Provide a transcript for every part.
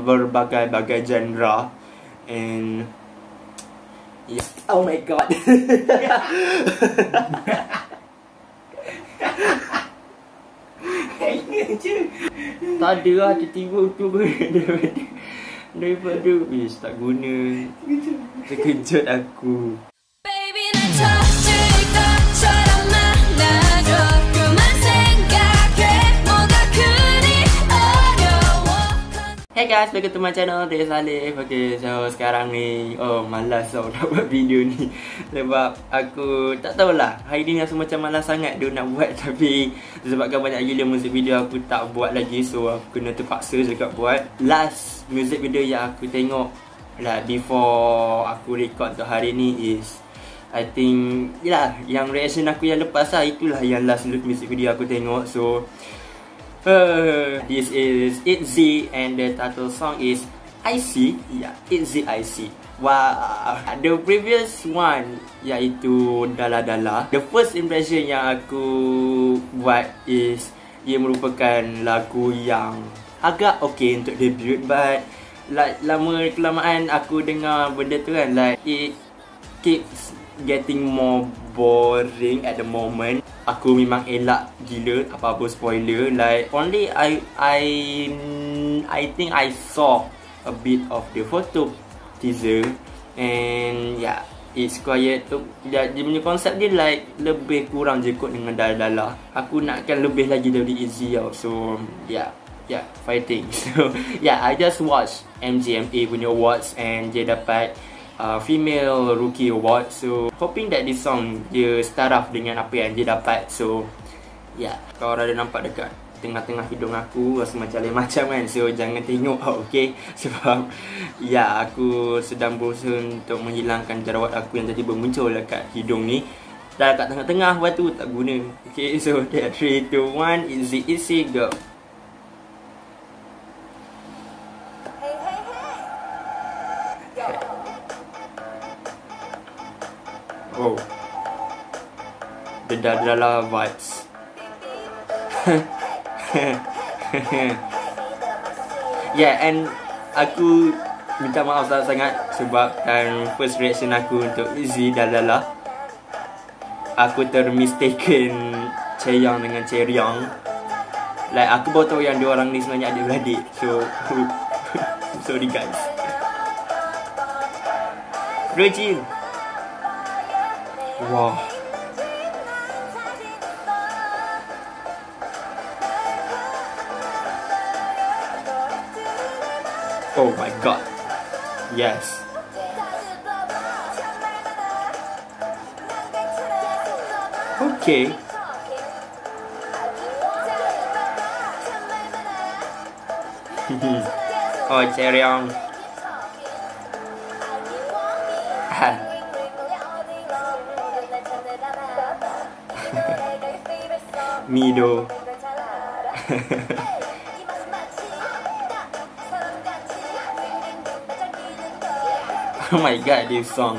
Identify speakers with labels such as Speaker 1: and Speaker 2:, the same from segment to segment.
Speaker 1: berbagai-bagai genre and yeah. oh my god. Tak ada lah tiba-tiba tu daripada daripada wish tak guna. Terkejut. Aku. Baby, Hey guys, welcome to my channel, Dave Salif Okay, so sekarang ni Oh, malas tau nak buat video ni. Sebab aku tak tahulah Hari ni rasa macam malas sangat dia nak buat. Tapi sebabkan banyak gila music video aku tak buat lagi So aku kena terpaksa juga buat Last music video yang aku tengok lah Before aku record untuk hari ni is I think, yalah, yang reaction aku yang lepas lah Itulah yang last music video aku tengok. So This is ITZY and the title song is IC. Yeah, ITZY IC. Wow. The previous one iaitu Dala Dala. The first impression yang aku buat is ia merupakan lagu yang agak okay untuk debut but like lama kelamaan aku dengar benda tu kan like it keeps getting more boring at the moment. Aku memang elak gila apa-apa spoiler. Like only I I I think I saw a bit of the photo teaser. And yeah it's quiet. Tu dia, dia punya konsep dia like lebih kurang je kot dengan dala-dala aku nakkan lebih lagi dari easy tau. So yeah yeah fighting. So yeah I just watch MGMA punya awards and dia dapat uh, female rookie award. So hoping that this song dia off dengan apa yang dia dapat. So yeah kau ada nampak dekat tengah-tengah hidung aku rasa macam lain macam kan. So jangan tengok okay? Sebab yeah, aku sedang berusaha untuk menghilangkan jerawat aku yang tadi muncul dekat hidung ni. Dah kat tengah-tengah waktu tak guna. Okay so that 3 2 1 easy easy go Oh. The Dadala vibes. yeah, and aku minta maaf sangat-sangat sebabkan first reaction aku untuk Izzy Dadala. Aku termistaken Cheyang dengan Cheryang. Like aku baru tahu yang dua orang ni sebenarnya adik-beradik. So, sorry guys. Regine. Oh my god. Yes. Okay. oh, Cheryong. Mido. oh my god, this song.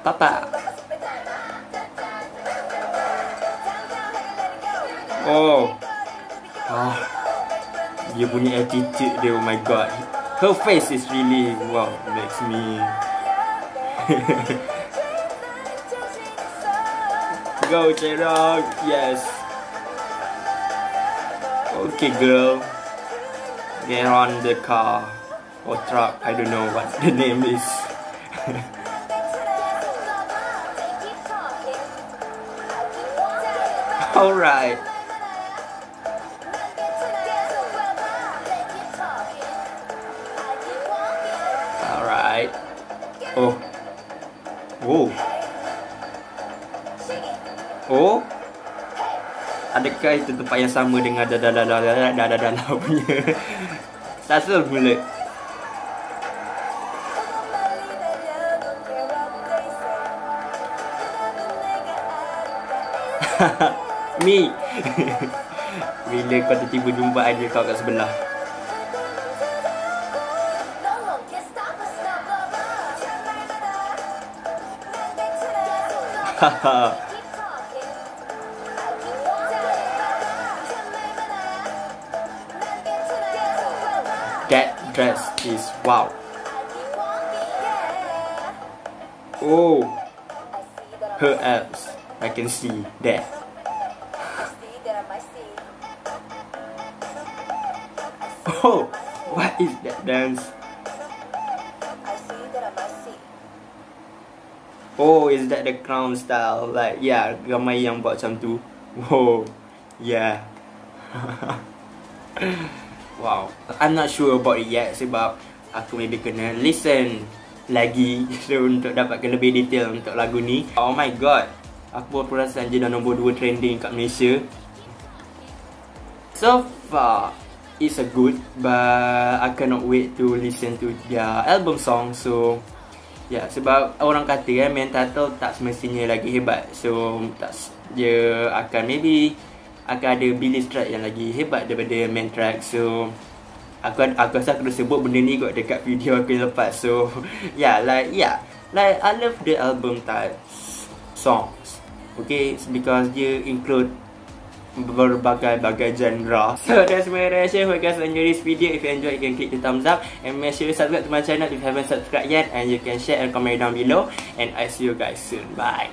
Speaker 1: Papa. Oh. Oh. Dia punya attitude dia, oh my god. Her face is really, wow, makes me... go, J-Dog. Yes. Okay, girl. Get on the car. Or truck. I don't know what the name is. Alright. Alright. Oh. Whoa. Adakah itu tempat yang sama dengan Dada-dada-dada-dada dress is wow. Oh, her abs. I can see that. Oh, what is that dance? Oh, is that the crown style? Like, yeah, ramai yang buat macam tu. Whoa, oh, yeah. wow, I'm not sure about it yet sebab aku maybe kena listen lagi so, untuk dapatkan lebih detail untuk lagu ni. Oh my god, aku pun perasan je dah nombor 2 trending kat Malaysia. So far, it's a good but I cannot wait to listen to their album song so Ya, yeah, sebab orang kata kan main title tak semestinya lagi hebat. So, tak dia akan maybe akan ada Billy track yang lagi hebat daripada main track. So, aku aku rasa aku dah sebut benda ni kot dekat video aku yang lepas. So, yeah, like yeah, like I love the album type songs. Okay, because dia include berbagai-bagai genre. So that's my reaction. Hope you guys enjoy this video. If you enjoy, you can click the thumbs up and make sure you subscribe to my channel if you haven't subscribed yet. And you can share and comment down below. And I see you guys soon. Bye.